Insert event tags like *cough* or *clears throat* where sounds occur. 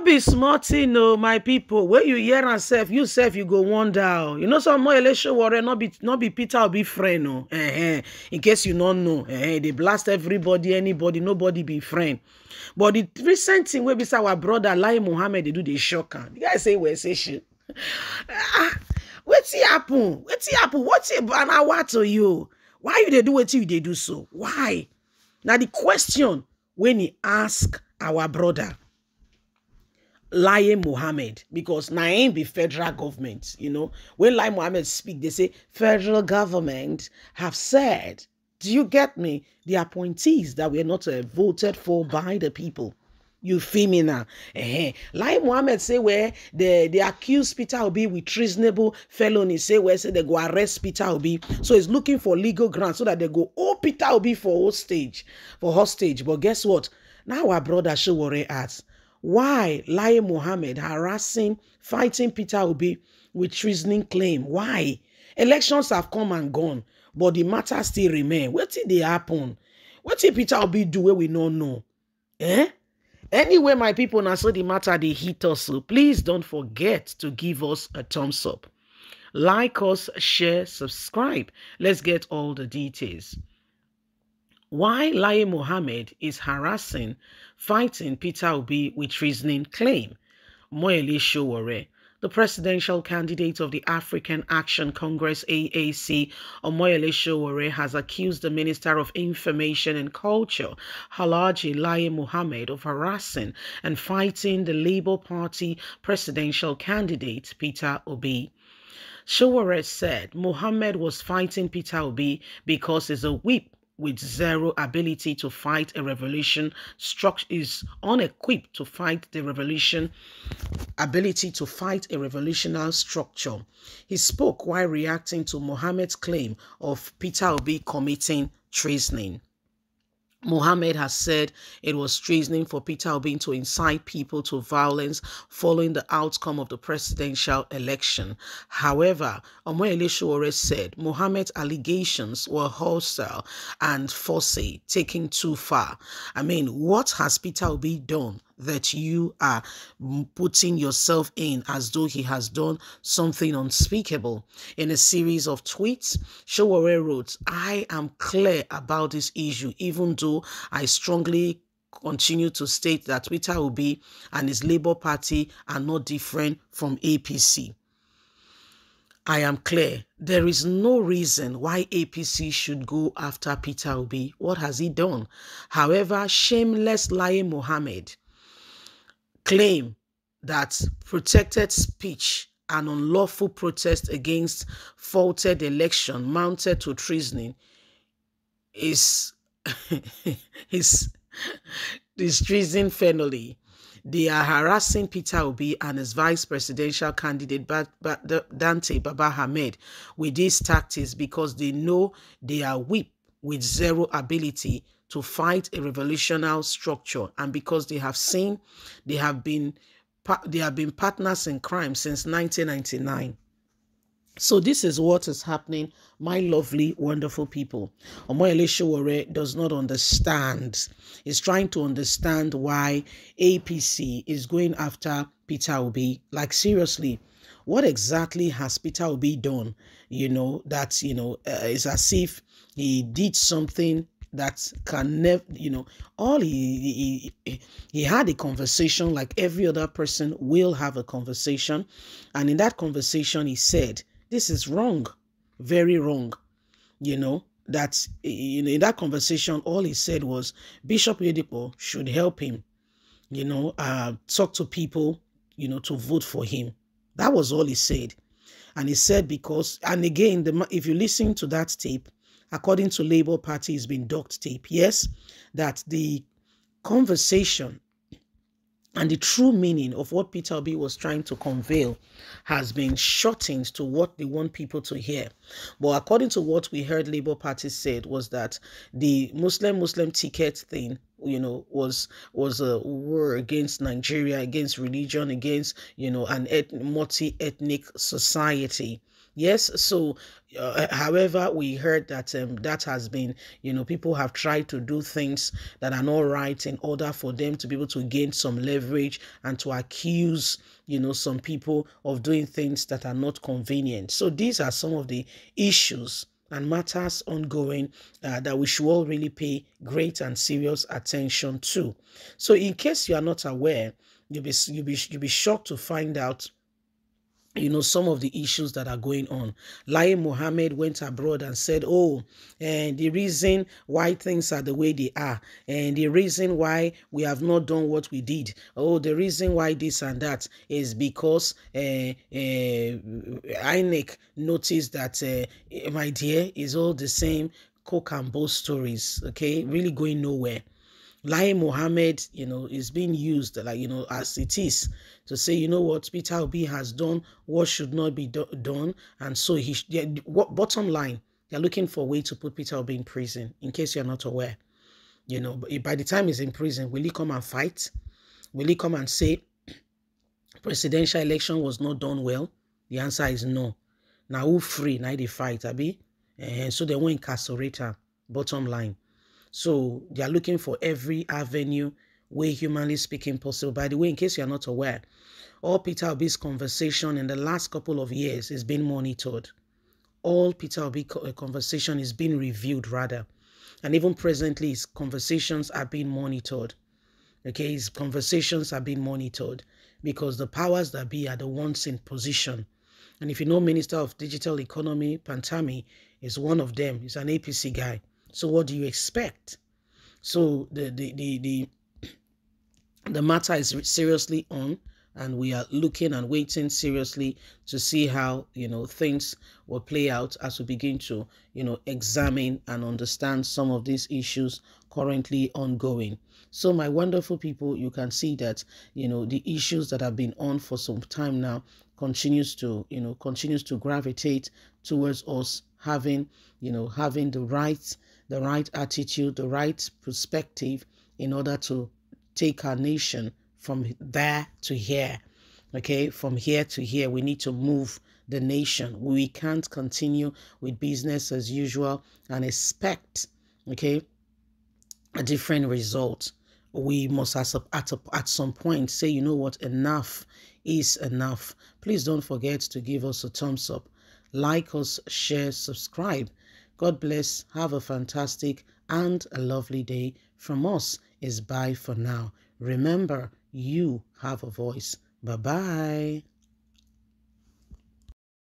be small thing o my people. Wey you hear am sef you sef you go wonder o you know some more election warrior no be no be peter obi friend o uh-huh. in case you no know uh-huh. dey blast everybody anybody nobody be friend. But the recent thing wey be say our brother lai muhammed dey do dey shock am. The guy say well say shit. Ah wetin happen? Wetin happen? Wetin banawa to you? Why you dey do wetin you dey do so? Why? Na the question wey he ask our brother Lai Mohammed because na him be federal government. You know, when Lai Mohammed speak, they say federal government have said. Do you get me? The appointees that were not uh, voted for by the people. You feel me now? Eh, Lai Mohammed say where they they accuse Peter Obi with treasonable felony. Say where say they go arrest Peter Obi. So he's looking for legal grounds so that they go oh Peter Obi for hostage, for hostage. But guess what? Now our brother Sowore asks. Why Lai Mohammed harassing, fighting Peter Obi with treasoning claim? Why? Elections have come and gone, but the matter still remain. What did they happen? What did Peter Obi do where we don't know? Eh? Anyway, my people, now so the matter they hit us. So please don't forget to give us a thumbs up. Like us, share, subscribe. Let's get all the details why Lai Mohammed is harassing, fighting Peter Obi with reasoning claim. Moele Sowore, the presidential candidate of the African Action Congress AAC, Omoyele Sowore, has accused the Minister of Information and Culture, Alhaji Lai Mohammed, of harassing and fighting the Labour Party presidential candidate Peter Obi. Sowore said Mohammed was fighting Peter Obi because he's a whip with zero ability to fight a revolution structure is unequipped to fight the revolution ability to fight a revolutionary structure. He spoke while reacting to mohammed's claim of peter obi committing treasoning Mohammed has said it was treasoning for Peter Obi to incite people to violence following the outcome of the presidential election. However, Omoyele Sowore said Mohammed's allegations were hostile and falsy, taking too far. I mean, what has Peter Obi done that you are putting yourself in as though he has done something unspeakable. In a series of tweets, Sowore wrote, I am clear about this issue, even though I strongly continue to state that Peter Obi and his Labour Party are not different from APC. I am clear. There is no reason why APC should go after Peter Obi. What has he done? However, shameless lying Mohammed claim that protected speech and unlawful protest against faulted election mounted to treasoning is *laughs* is this treason family. They are harassing Peter Obi and his vice presidential candidate Datti Baba-Ahmed with these tactics because they know they are weak with zero ability to fight a revolutionary structure and because they have seen they have been they have been partners in crime since 1999 so this is what is happening, my lovely, wonderful people. Omoyele Sowore does not understand. He's trying to understand why APC is going after Peter Obi. Like seriously, what exactly has Peter Obi done? You know, that, you know, uh, it's as if he did something that can never, you know, all he, he he had a conversation like every other person will have a conversation, and in that conversation he said, "This is wrong, very wrong," you know. That know, in that conversation, all he said was Bishop Oyedepo should help him, you know, uh, talk to people, you know, to vote for him. That was all he said, and he said because, and again, the if you listen to that tape according to Labour Party, has been duct tape. Yes, that the conversation and the true meaning of what Peter Obi was trying to convey has been shortened to what they want people to hear. But according to what we heard Labour Party said was that the Muslim Muslim ticket thing you know was was a war against Nigeria against religion against you know an et multi-ethnic society Yes, so uh, however, we heard that um, that has been, you know, people have tried to do things that are not right in order for them to be able to gain some leverage and to accuse, you know, some people of doing things that are not convenient. So these are some of the issues and matters ongoing uh, that we should all really pay great and serious attention to. So, in case you are not aware, you'll be you'll be you'll be shocked to find out you know some of the issues that are going on. Lai mohammed went abroad and said oh and the reason why things are the way they are and the reason why we have not done what we did oh the reason why this and that is because uh, uh, inec noticed that uh, my dear is all the same coke and bull stories okay? Really going nowhere Lai Mohammed, you know, is being used like, you know, as it is to say, you know what, Peter Obi has done what should not be do done. And so he, yeah, what, bottom line, they're looking for a way to put Peter Obi in prison, in case you're not aware. You know, by the time he's in prison, will he come and fight? Will he come and say presidential election was not done well? The answer is no. Now, who free? Now they fight, Abi. And so they won't incarcerate her. Bottom line. So they are looking for every avenue, way humanly speaking possible. By the way, in case you are not aware, all Peter Obi's conversation in the last couple of years is being monitored. All Peter Obi uh, conversation is being reviewed rather. And even presently, his conversations are being monitored. Okay, his conversations are being monitored because the powers that be are the ones in position. And if you know Minister of Digital Economy, Pantami is one of them. He's an APC guy. So what do you expect? So the the the the, *clears throat* the matter is seriously on and we are looking and waiting seriously to see how you know things will play out as we begin to you know examine and understand some of these issues currently ongoing so my wonderful people you can see that you know the issues that have been on for some time now continues to you know continues to gravitate towards us having you know having the right the right attitude, the right perspective in order to take our nation from there to here. Okay, from here to here, we need to move the nation. We can't continue with business as usual and expect, okay, a different result. We must, at, at, at some point, say, you know what, enough is enough. Please don't forget to give us a thumbs up, like us, share, subscribe God bless. Have a fantastic and a lovely day. From us is bye for now. Remember, you have a voice. Bye bye.